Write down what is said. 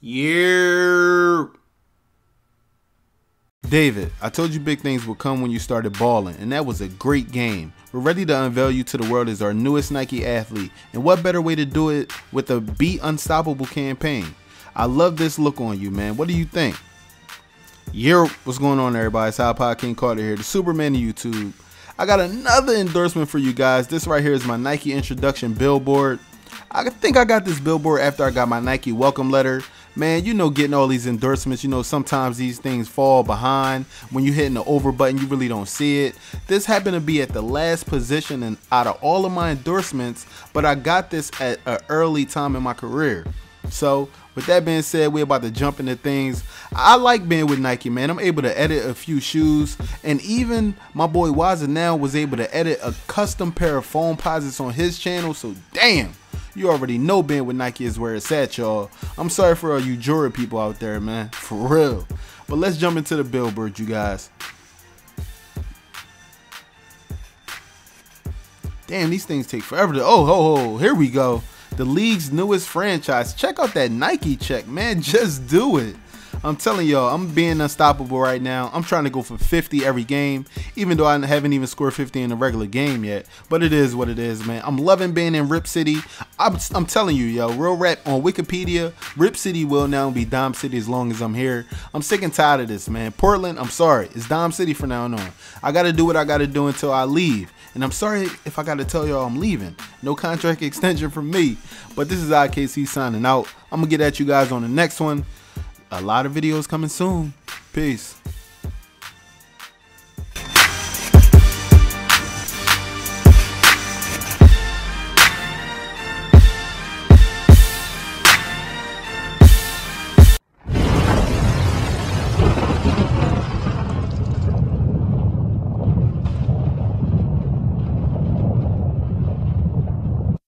Yeah. David, I told you big things would come when you started balling, and that was a great game. We're ready to unveil you to the world as our newest Nike athlete, and what better way to do it with a Be Unstoppable campaign? I love this look on you, man. What do you think? Europe, what's going on, everybody? It's iPod King Carter here, the Superman of YouTube. I got another endorsement for you guys. This right here is my Nike introduction billboard. I think I got this billboard after I got my Nike welcome letter man, you know, getting all these endorsements, you know, sometimes these things fall behind. When you're hitting the over button, you really don't see it. This happened to be at the last position and out of all of my endorsements, but I got this at an early time in my career. So, with that being said, we're about to jump into things. I like being with Nike, man. I'm able to edit a few shoes, and even my boy Waza now was able to edit a custom pair of Foamposites on his channel. So, damn, you already know being with Nike is where it's at, y'all. I'm sorry for all you Jordan people out there, man. For real. But let's jump into the billboard, you guys. Damn, these things take forever to. Oh, ho, ho, here we go. The league's newest franchise. Check out that Nike check, man. Just do it. I'm telling y'all, I'm being unstoppable right now. I'm trying to go for 50 every game, even though I haven't even scored 50 in a regular game yet. But it is what it is, man. I'm loving being in Rip City. I'm, I'm telling you, yo, real rap on Wikipedia, Rip City will now be Dom City as long as I'm here. I'm sick and tired of this, man. Portland, I'm sorry. It's Dom City from now on. I got to do what I got to do until I leave. And I'm sorry if I got to tell y'all I'm leaving. No contract extension from me. But this is IKC signing out. I'm going to get at you guys on the next one. A lot of videos coming soon. Peace.